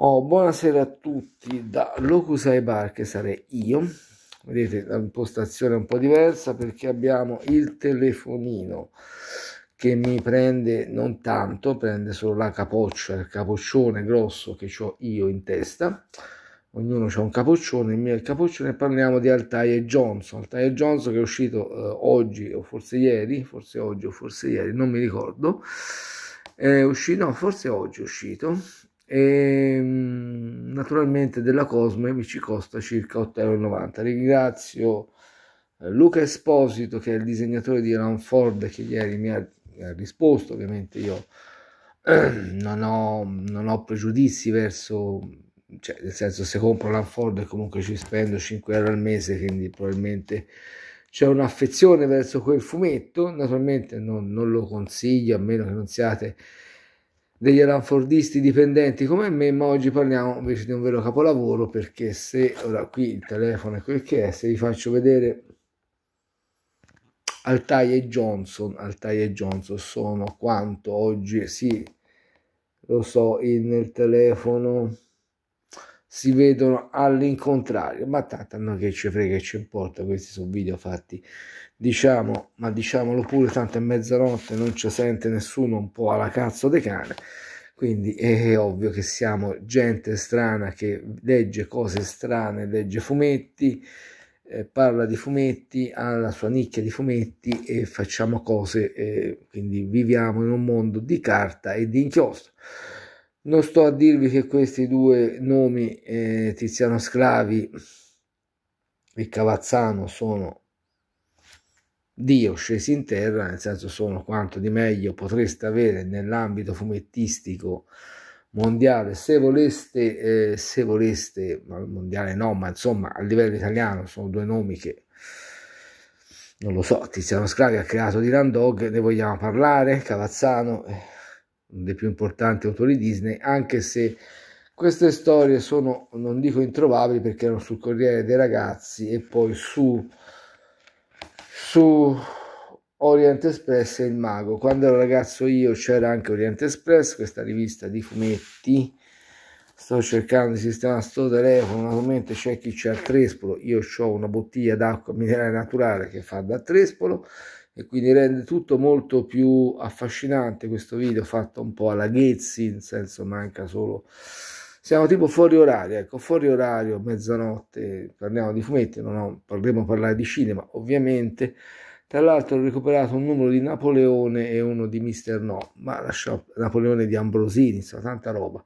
Oh, buonasera a tutti da Locus Bar che sarei io. Vedete l'impostazione è un po' diversa perché abbiamo il telefonino che mi prende non tanto, prende solo la capoccia, il capoccione grosso che ho io in testa. Ognuno ha un capoccione, il mio è il capoccione, parliamo di Altair Johnson. Altair Johnson che è uscito eh, oggi o forse ieri, forse oggi o forse ieri, non mi ricordo. È uscito, no, forse oggi è uscito e ehm, naturalmente della Cosme mi ci costa circa 8,90 euro. Ringrazio eh, Luca Esposito che è il disegnatore di Alan Ford che ieri mi ha, mi ha risposto, ovviamente io non ho, non ho pregiudizi verso, cioè nel senso se compro Alan Ford comunque ci spendo 5 euro al mese, quindi probabilmente c'è un'affezione verso quel fumetto, naturalmente non, non lo consiglio a meno che non siate degli aranfordisti dipendenti come me, ma oggi parliamo invece di un vero capolavoro perché se, ora qui il telefono è quel che è, se vi faccio vedere Altai e Johnson, Altai e Johnson sono quanto oggi, sì, lo so, nel telefono si vedono all'incontrario, ma tanto non che ci frega che ci importa, questi sono video fatti diciamo, ma diciamolo pure, tanto è mezzanotte, non ci sente nessuno un po' alla cazzo de cane, quindi è ovvio che siamo gente strana che legge cose strane, legge fumetti, eh, parla di fumetti, ha la sua nicchia di fumetti e facciamo cose, eh, quindi viviamo in un mondo di carta e di inchiostro. Non sto a dirvi che questi due nomi, eh, Tiziano Sclavi e Cavazzano, sono Dio scesi in terra, nel senso sono quanto di meglio potreste avere nell'ambito fumettistico mondiale, se voleste, eh, se voleste, mondiale no, ma insomma a livello italiano sono due nomi che non lo so, Tiziano Sclavi ha creato Dylan Dog, ne vogliamo parlare, Cavazzano, eh, uno dei più importanti autori Disney, anche se queste storie sono, non dico introvabili perché erano sul Corriere dei Ragazzi e poi su su Orient Express e il Mago. Quando ero ragazzo io c'era anche Orient Express, questa rivista di fumetti. Sto cercando di sistemare sto telefono, naturalmente c'è chi c'è al trespolo, io ho una bottiglia d'acqua minerale naturale che fa da trespolo e quindi rende tutto molto più affascinante questo video fatto un po' alla Ghezzi, nel senso manca solo siamo tipo fuori orario, ecco, fuori orario, mezzanotte, parliamo di fumetti, non ho, potremmo parlare di cinema, ovviamente. Tra l'altro ho recuperato un numero di Napoleone e uno di Mister No, ma lasciamo Napoleone di Ambrosini, insomma, tanta roba.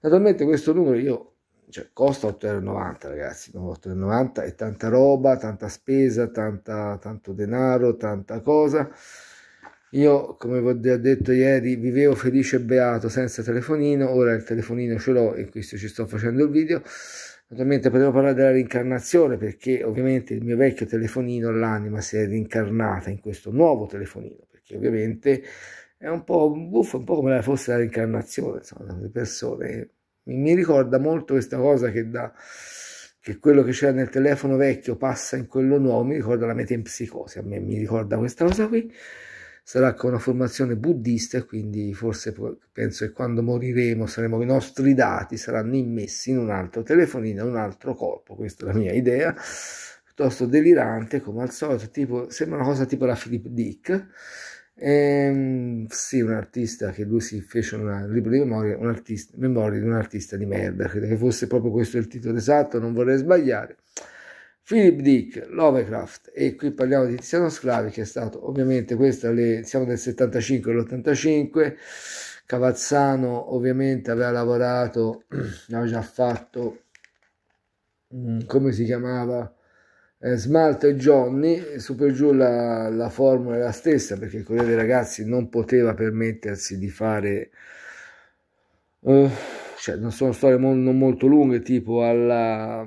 Naturalmente questo numero io, cioè, costa 8,90 euro ragazzi, 8,90 euro è tanta roba, tanta spesa, tanta, tanto denaro, tanta cosa io, come vi ho detto ieri, vivevo felice e beato senza telefonino, ora il telefonino ce l'ho e questo ci sto facendo il video. Naturalmente potevo parlare della rincarnazione perché ovviamente il mio vecchio telefonino, l'anima si è rincarnata in questo nuovo telefonino, perché ovviamente è un po' buffo, un po' come fosse la rincarnazione, insomma, delle persone. Mi, ricorda molto questa cosa che da che quello che c'era nel telefono vecchio passa in quello nuovo, mi ricorda la metempsicosi, a me mi ricorda questa cosa qui. Sarà con una formazione buddista quindi forse penso che quando moriremo saremo, i nostri dati saranno immessi in un altro telefonino, in un altro corpo, questa è la mia idea, piuttosto delirante come al solito, tipo, sembra una cosa tipo la Philip Dick, ehm, sì, un artista che lui si fece un libro di memoria, un artista, memoria di un artista di merda, credo che fosse proprio questo il titolo esatto, non vorrei sbagliare. Philip Dick, Lovecraft e qui parliamo di Tiziano Sclavi che è stato ovviamente questa le, siamo nel 75 e l'85 Cavazzano ovviamente aveva lavorato aveva già fatto mm, come si chiamava eh, Smalt e Johnny su per giù la, la formula è la stessa perché il Corriere dei Ragazzi non poteva permettersi di fare uh, cioè non sono storie mo non molto lunghe tipo alla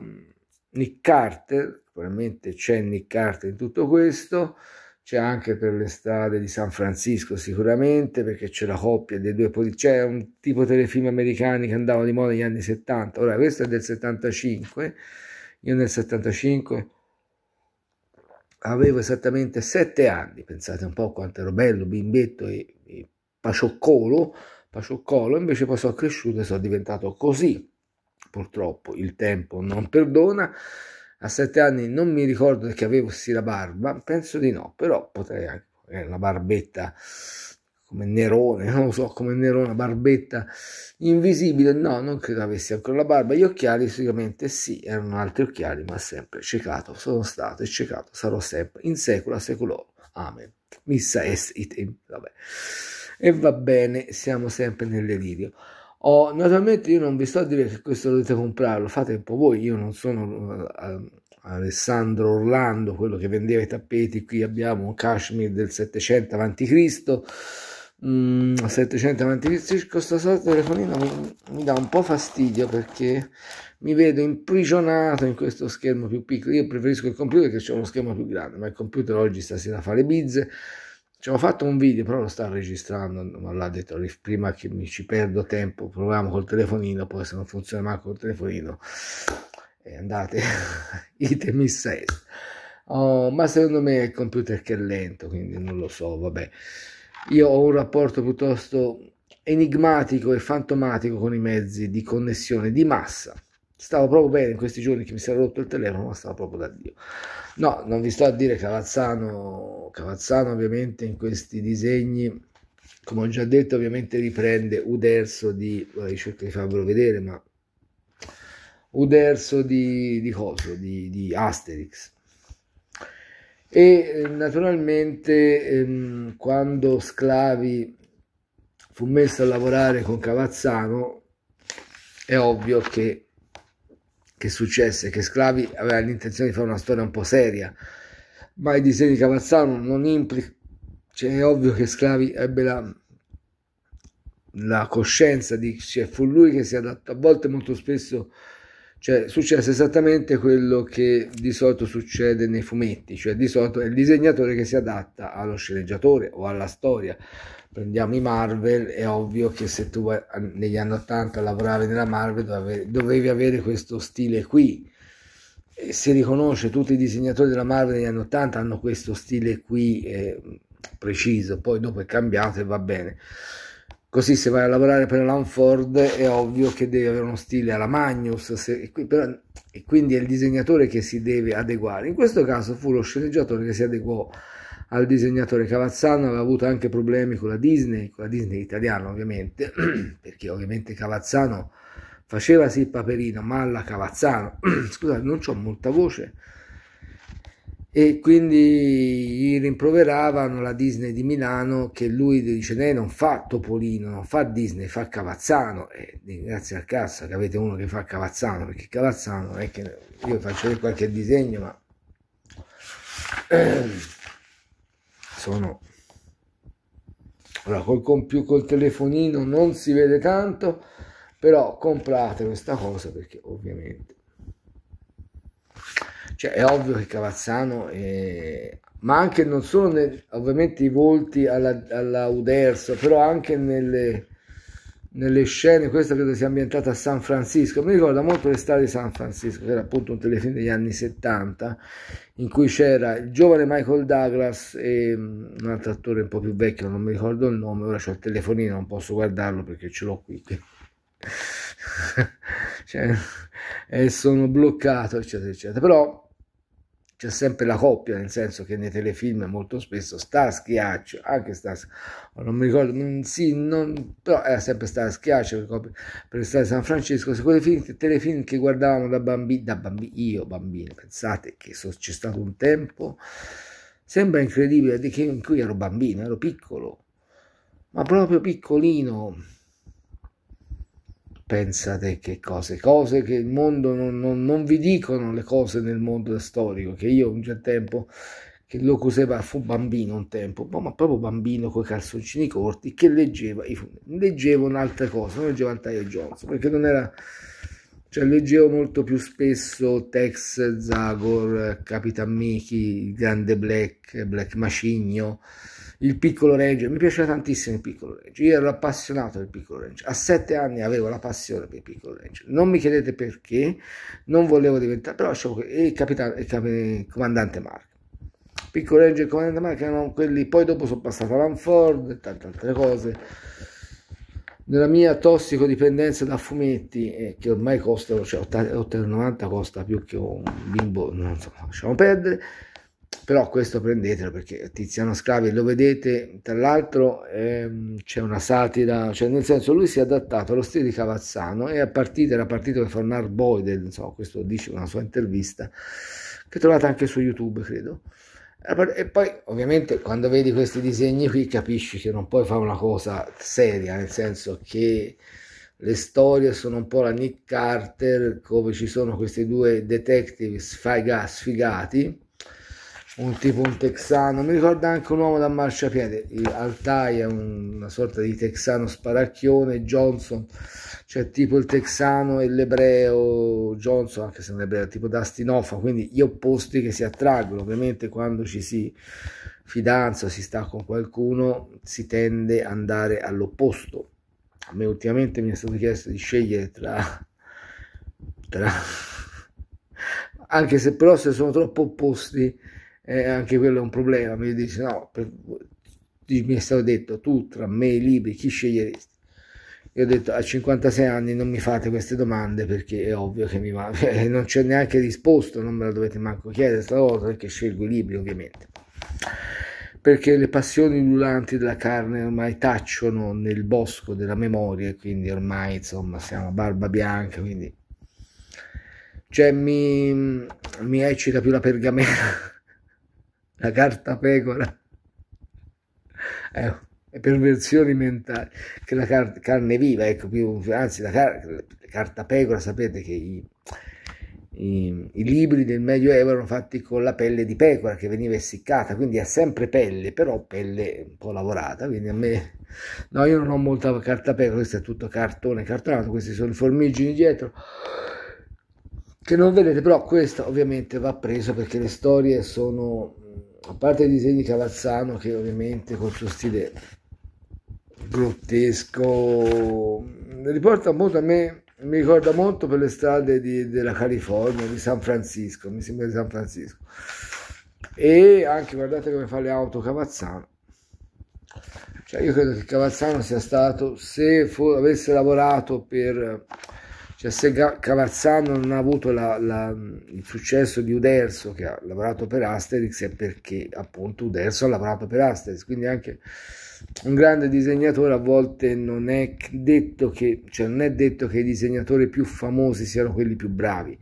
Nick Carter, probabilmente c'è Nick Carter in tutto questo, c'è anche per le strade di San Francisco sicuramente, perché c'è la coppia dei due c'è un tipo telefilm americani che andavano di moda negli anni 70, ora questo è del 75, io nel 75 avevo esattamente 7 anni, pensate un po' quanto ero bello, bimbetto e, e pacioccolo, pacioccolo, invece poi sono cresciuto e sono diventato così, purtroppo il tempo non perdona. A sette anni non mi ricordo che avevo sì la barba, penso di no, però potrei anche eh, la barbetta come Nerone, non lo so, come Nerone, barbetta invisibile, no, non credo avessi ancora la barba, gli occhiali sicuramente sì, erano altri occhiali, ma sempre ciecato, sono stato e ciecato, sarò sempre, in secula secoloro, amen, missa est item, vabbè, e va bene, siamo sempre nel delirio. Oh, naturalmente io non vi sto a dire che questo dovete comprarlo, fate un po' voi, io non sono uh, Alessandro Orlando, quello che vendeva i tappeti, qui abbiamo un cashmere del 700 a.C., mm, 700 a.C. questo telefonino mi, mi dà un po' fastidio perché mi vedo imprigionato in questo schermo più piccolo. Io preferisco il computer che c'è uno schermo più grande, ma il computer oggi stasera fa le bizze. Ci ho fatto un video, però lo sta registrando, ma l'ha detto prima che mi ci perdo tempo, proviamo col telefonino, poi se non funziona mai col telefonino, eh, andate, item is oh, ma secondo me è il computer che è lento, quindi non lo so, vabbè. Io ho un rapporto piuttosto enigmatico e fantomatico con i mezzi di connessione di massa. Stavo proprio bene in questi giorni che mi si era rotto il telefono, ma stavo proprio da Dio. No, non vi sto a dire Cavazzano, Cavazzano ovviamente in questi disegni, come ho già detto, ovviamente riprende Uderso di, ora cerco di farvelo vedere, ma Uderso di, di coso, di, di Asterix e naturalmente ehm, quando Sclavi fu messo a lavorare con Cavazzano è ovvio che, che successe che Sclavi aveva l'intenzione di fare una storia un po' seria. Ma i disegni di Cavazzano non implicano cioè è ovvio che Sclavi ebbe la, la coscienza di cioè fu lui che si adattò. A volte molto spesso cioè, successe esattamente quello che di solito succede nei fumetti, cioè di solito è il disegnatore che si adatta allo sceneggiatore o alla storia. Prendiamo i Marvel, è ovvio che se tu negli anni 80 lavoravi nella Marvel dovevi avere questo stile qui. E si riconosce, tutti i disegnatori della Marvel negli anni 80 hanno questo stile qui eh, preciso, poi dopo è cambiato e va bene. Così se vai a lavorare per Lanford è ovvio che devi avere uno stile alla Magnus, se, però, e quindi è il disegnatore che si deve adeguare. In questo caso fu lo sceneggiatore che si adeguò al disegnatore Cavazzano, aveva avuto anche problemi con la Disney, con la Disney italiana ovviamente, perché ovviamente Cavazzano faceva sì il paperino, ma alla Cavazzano, scusate non ho molta voce, e quindi gli rimproveravano la Disney di Milano che lui dice lei non fa Topolino, non fa Disney, fa Cavazzano e grazie al cazzo che avete uno che fa Cavazzano perché Cavazzano è che io faccio qualche disegno ma sono allora col computer col telefonino non si vede tanto però comprate questa cosa perché ovviamente cioè, è ovvio che Cavazzano, è... ma anche non solo nel, ovviamente i volti alla, alla Uderzo, però anche nelle, nelle scene, questa credo sia ambientata a San Francisco, mi ricorda molto l'estate di San Francisco, che era appunto un telefilm degli anni 70, in cui c'era il giovane Michael Douglas e mm, un altro attore un po' più vecchio, non mi ricordo il nome, ora ho il telefonino, non posso guardarlo perché ce l'ho qui. cioè, sono bloccato, eccetera, eccetera. Però c'è sempre la coppia, nel senso che nei telefilm molto spesso sta a schiaccio, anche sta, non mi ricordo, mm, sì, non, però era sempre sta a schiaccio per, per stare San Francesco, se quei film, telefilm che guardavamo da bambini, da bambini, io bambino, pensate che so, c'è stato un tempo, sembra incredibile, che in cui ero bambino, ero piccolo, ma proprio piccolino, pensate che cose, cose che il mondo non, non, non, vi dicono le cose nel mondo storico, che io un certo tempo, che lo coseva, fu bambino un tempo, ma proprio bambino con i calzoncini corti, che leggeva, leggevo un'altra cosa, non leggevo Altair Jones, perché non era, cioè leggevo molto più spesso Tex, Zagor, Capitan Mickey, Grande Black, Black Macigno, il piccolo Ranger, mi piaceva tantissimo il piccolo Ranger, io ero appassionato del piccolo Ranger, a sette anni avevo la passione per il piccolo Ranger, non mi chiedete perché, non volevo diventare, però avevo il, capitano, il, cap- il comandante Mark, piccolo Ranger e comandante Mark erano quelli, poi dopo sono passato a Lanford e tante altre cose, nella mia tossicodipendenza da fumetti, eh, che ormai costano, cioè 8,90 costa più che un bimbo, non so, lasciamo perdere, però questo prendetelo perché Tiziano Sclavi lo vedete, tra l'altro ehm, c'è una satira, cioè nel senso lui si è adattato allo stile di Cavazzano e a partire, era partito un arboide, non so, questo dice una sua intervista, che trovate anche su YouTube, credo. E poi ovviamente quando vedi questi disegni qui capisci che non puoi fare una cosa seria, nel senso che le storie sono un po' la Nick Carter, come ci sono questi due detective sfigati, un tipo un texano, mi ricorda anche un uomo da marciapiede, Altai è una sorta di texano sparacchione, Johnson, cioè tipo il texano e l'ebreo, Johnson, anche se non è ebreo, tipo Dastinofa, quindi gli opposti che si attraggono, ovviamente quando ci si fidanza si sta con qualcuno si tende ad andare all'opposto. A me ultimamente mi è stato chiesto di scegliere tra, tra anche se però se sono troppo opposti eh, anche quello è un problema, mi dice no, per, mi è stato detto tu tra me e i libri chi sceglieresti? Io ho detto a 56 anni non mi fate queste domande perché è ovvio che mi va, cioè, non c'è neanche risposto, non me la dovete manco chiedere stavolta perché scelgo i libri ovviamente. Perché le passioni ululanti della carne ormai tacciono nel bosco della memoria e quindi ormai insomma siamo a barba bianca, quindi cioè mi, mi eccita più la pergamena la carta pecora. Eh, perversioni mentali. Che la car- carne viva ecco più, anzi la, car- la, carta pecora sapete che i, i, i, libri del medioevo erano fatti con la pelle di pecora che veniva essiccata quindi ha sempre pelle però pelle un po' lavorata quindi a me no io non ho molta carta pecora questo è tutto cartone cartonato questi sono i formigini dietro che non vedete però questo ovviamente va preso perché le storie sono a parte i disegni Cavazzano che ovviamente col suo stile grottesco riporta molto a me mi ricorda molto per le strade di, della California di San Francisco mi sembra di San Francisco. E anche guardate come fa le auto Cavazzano. Cioè io credo che Cavazzano sia stato se fu, avesse lavorato per cioè, se Cavazzano non ha avuto la, la, il successo di Uderzo che ha lavorato per Asterix è perché appunto Uderzo ha lavorato per Asterix, quindi anche un grande disegnatore a volte non è detto che, cioè non è detto che i disegnatori più famosi siano quelli più bravi.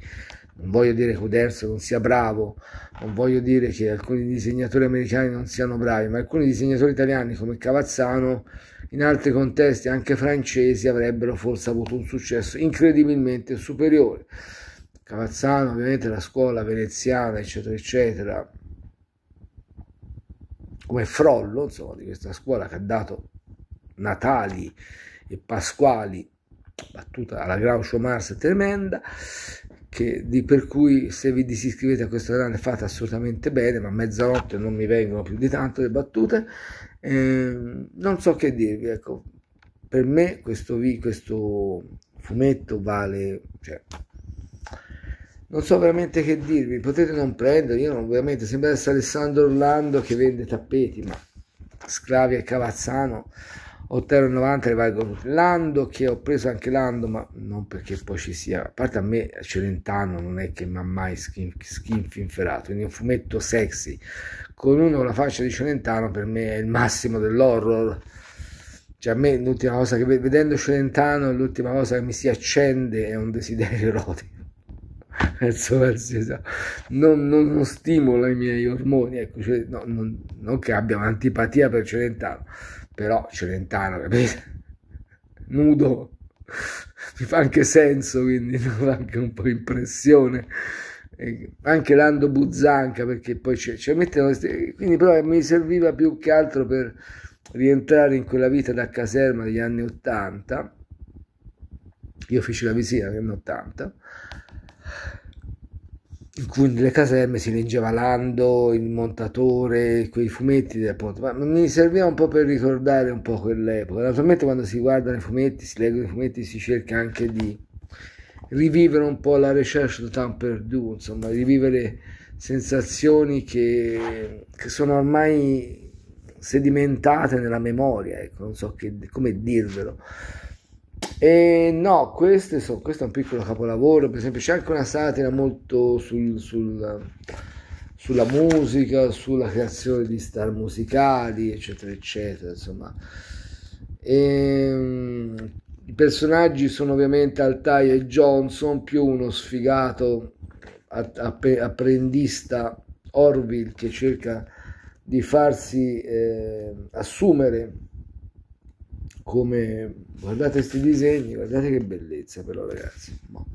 Non voglio dire che Uderzo non sia bravo, non voglio dire che alcuni disegnatori americani non siano bravi, ma alcuni disegnatori italiani come Cavazzano in altri contesti anche francesi avrebbero forse avuto un successo incredibilmente superiore. Cavazzano, ovviamente la scuola veneziana, eccetera, eccetera, come Frollo, insomma, di questa scuola che ha dato Natali e Pasquali, battuta alla Groucho Mars tremenda, che, di, per cui se vi disiscrivete a questo canale fate assolutamente bene, ma a mezzanotte non mi vengono più di tanto le battute, eh, non so che dirvi, ecco, per me questo, questo fumetto vale, cioè, non so veramente che dirvi, potete non prendere, io non ovviamente sembra essere Alessandro Orlando che vende tappeti, ma Sclavi e Cavazzano 8,90 le valgono. Lando che ho preso anche Lando, ma non perché poi ci sia, a parte a me Celentano non è che mi ha mai skinfinferato, quindi un fumetto sexy con uno la faccia di Celentano per me è il massimo dell'horror. Cioè a me l'ultima cosa che vedendo Celentano, l'ultima cosa che mi si accende è un desiderio erotico. non, non, non, stimola i miei ormoni, ecco, cioè, no, non, non che abbia un'antipatia per Celentano però Celentano, capite? Nudo, mi fa anche senso, quindi mi fa anche un po' impressione. Anche Lando Buzzanca, perché poi ci, ci mettono, quindi però mi serviva più che altro per rientrare in quella vita da caserma degli anni 80. Io feci la visita negli anni 80 in cui nelle caserme si leggeva Lando, il montatore, quei fumetti appunto, ma mi serviva un po' per ricordare un po' quell'epoca. Naturalmente quando si guardano i fumetti, si leggono i fumetti, si cerca anche di rivivere un po' la recherche de temps perdu, insomma, rivivere sensazioni che, che sono ormai sedimentate nella memoria, ecco, non so che, come dirvelo E no, queste sono, questo è un piccolo capolavoro, per esempio c'è anche una satira molto sul, sul, sulla musica, sulla creazione di star musicali, eccetera, eccetera, insomma. E, ehm, I personaggi sono ovviamente Altai e Johnson, più uno sfigato apprendista Orville che cerca di farsi eh, assumere come guardate questi disegni, guardate che bellezza però ragazzi. No.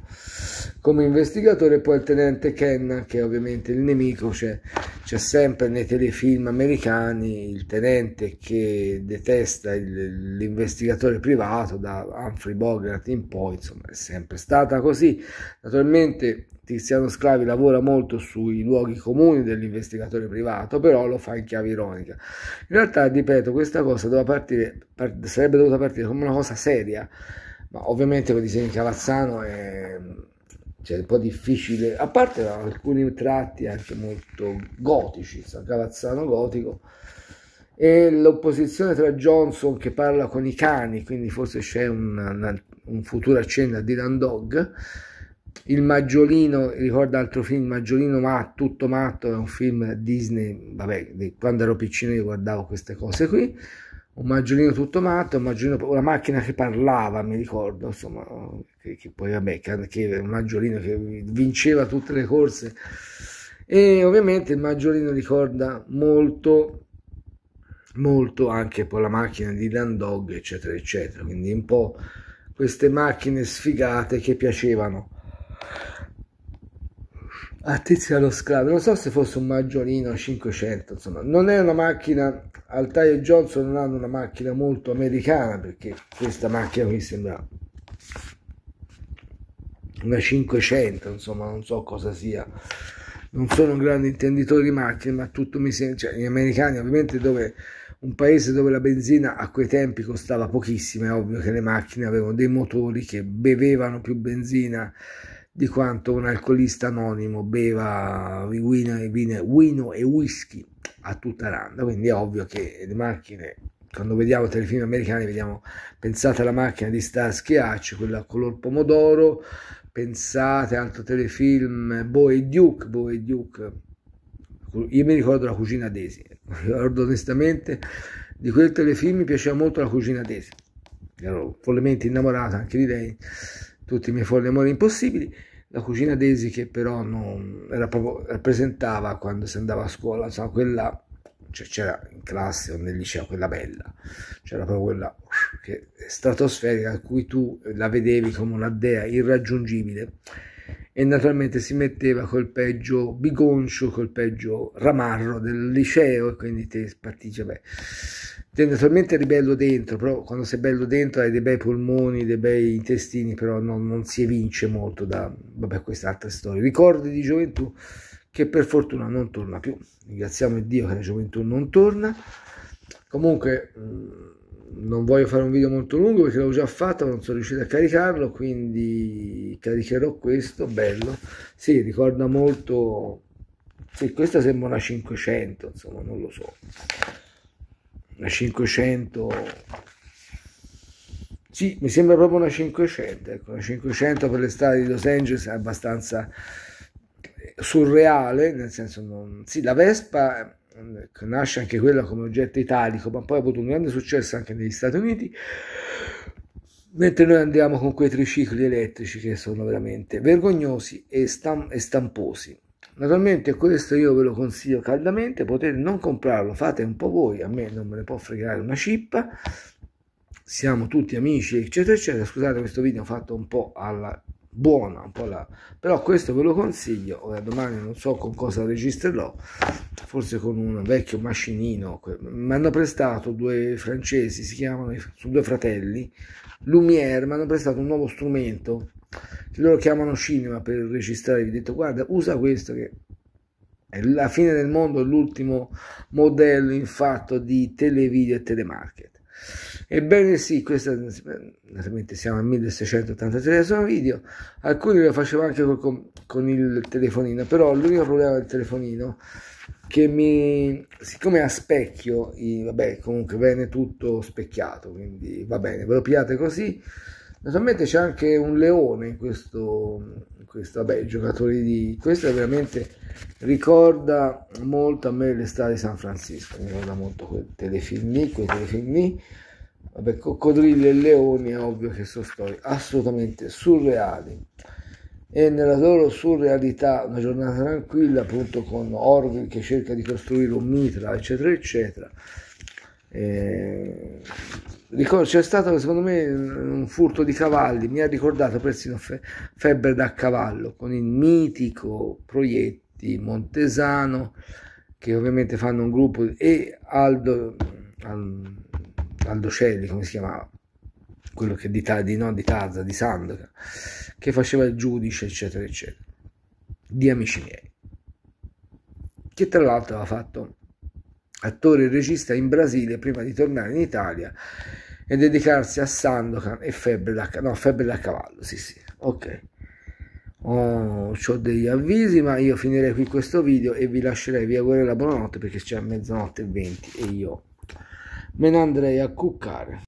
Come investigatore poi il tenente Ken, che è ovviamente il nemico, c'è, c'è sempre nei telefilm americani il tenente che detesta l'investigatore privato da Humphrey Bogart in poi, insomma è sempre stata così. Naturalmente Tiziano Sclavi lavora molto sui luoghi comuni dell'investigatore privato, però lo fa in chiave ironica. In realtà, ripeto, questa cosa doveva partire, sarebbe dovuta partire come una cosa seria, ma ovviamente con i disegni di Cavazzano è cioè, un po' difficile, a parte alcuni tratti anche molto gotici, Cavazzano gotico, e l'opposizione tra Johnson che parla con i cani, quindi forse c'è un, un futuro accenno a Dylan Dog, il Maggiolino, ricorda altro film, Maggiolino matto, tutto matto, è un film Disney, vabbè, quando ero piccino io guardavo queste cose qui, un Maggiolino tutto matto, un Maggiolino, una macchina che parlava, mi ricordo, insomma, che, che poi vabbè, che, che un Maggiolino che vinceva tutte le corse, e ovviamente il Maggiolino ricorda molto, molto anche poi la macchina di Landog, eccetera, eccetera, quindi un po' queste macchine sfigate che piacevano a Tiziano Sclavo, non so se fosse un maggiolino 500, insomma, non è una macchina, Altai e Johnson non hanno una macchina molto americana, perché questa macchina qui sembra una 500, insomma, non so cosa sia. Non sono un grande intenditore di macchine, ma tutto mi sembra, cioè, gli americani ovviamente dove un paese dove la benzina a quei tempi costava pochissimo, è ovvio che le macchine avevano dei motori che bevevano più benzina di quanto un alcolista anonimo beva vino e, vino e whisky a tutta randa, quindi è ovvio che le macchine, quando vediamo telefilm americani, vediamo, pensate alla macchina di Starsky Hutch, quella color pomodoro, pensate al altro telefilm Boy Duke, Boy Duke, io mi ricordo la cucina Daisy, ricordo onestamente di quel telefilm mi piaceva molto la cucina Daisy, ero follemente innamorato anche di lei, tutti i miei folli amori impossibili. La cucina Daisy che però non era proprio, rappresentava quando si andava a scuola, insomma, quella, cioè c'era in classe o nel liceo quella bella, c'era proprio quella che, stratosferica a cui tu la vedevi come una dea irraggiungibile e naturalmente si metteva col peggio bigoncio, col peggio ramarro del liceo e quindi te partiti, vabbè tendenzialmente eri bello dentro, però quando sei bello dentro hai dei bei polmoni, dei bei intestini, però non, non si evince molto da, vabbè, queste altre storie. Ricordi di gioventù che per fortuna non torna più. Ringraziamo il Dio che la gioventù non torna. Comunque mm, non voglio fare un video molto lungo perché l'ho già fatto, non sono riuscito a caricarlo, quindi caricherò questo, bello. Sì, ricorda molto... Sì, questa sembra una 500, insomma, non lo so una 500 sì, mi sembra proprio una 500 ecco, una 500 per le strade di Los Angeles è abbastanza surreale nel senso non... sì, la Vespa ecco, nasce anche quella come oggetto italico ma poi ha avuto un grande successo anche negli Stati Uniti mentre noi andiamo con quei tricicli elettrici che sono veramente vergognosi e, stam- e stamposi Naturalmente questo io ve lo consiglio caldamente, potete non comprarlo, fate un po' voi, a me non me ne può fregare una cippa, siamo tutti amici eccetera eccetera, scusate questo video fatto un po' alla buona, un po' là, però questo ve lo consiglio, ora domani non so con cosa registrerò, forse con un vecchio macinino, mi hanno prestato due francesi, si chiamano, sono due fratelli, Lumière, mi hanno prestato un nuovo strumento che loro chiamano cinema per registrare, vi ho detto guarda usa questo che è la fine del mondo, l'ultimo modello in fatto di televideo e telemarket. Ebbene sì, questa naturalmente siamo al 1683 sono video, alcuni lo facevo anche con, con il telefonino, però l'unico problema del telefonino che mi siccome a specchio i, vabbè comunque bene tutto specchiato quindi va bene ve lo piate così Naturalmente c'è anche un leone in questo, in questo vabbè, giocatori di... Questo veramente ricorda molto a me l'estate di San Francisco, mi ricorda molto quei telefilm quei telefilm. Vabbè, coccodrilli e leoni è ovvio che sono storie assolutamente surreali. E nella loro surrealità una giornata tranquilla appunto con Orwell che cerca di costruire un mitra eccetera eccetera. Eh, ricordo, c'è stato secondo me un furto di cavalli, mi ha ricordato persino fe, Febbre da cavallo con il mitico Proietti Montesano che ovviamente fanno un gruppo e Aldo, Aldo Celli come si chiamava? Quello che di, di, no, di Tazza, di Sandokan che faceva il giudice eccetera eccetera. Di amici miei. Che tra l'altro aveva fatto attore e regista in Brasile prima di tornare in Italia e dedicarsi a Sandokan e Febbre da, no, Febbre da cavallo, sì sì, ok. Oh, ho degli avvisi, ma io finirei qui questo video e vi lascerei vi augurare la buonanotte perché c'è mezzanotte e 20 e io me ne andrei a cuccare.